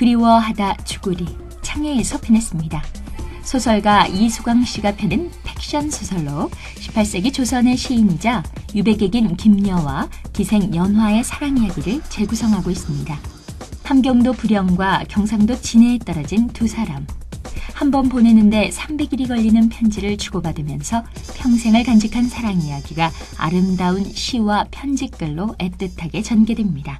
그리워하다 죽으리 창해에서 펴냈습니다. 소설가 이수광 씨가 펴낸 팩션 소설로 18세기 조선의 시인이자 유백객인 김녀와 기생 연화의 사랑 이야기를 재구성하고 있습니다. 함경도 불영과 경상도 진해에 떨어진 두 사람. 한 번 보내는데 300일이 걸리는 편지를 주고받으면서 평생을 간직한 사랑 이야기가 아름다운 시와 편지글로 애틋하게 전개됩니다.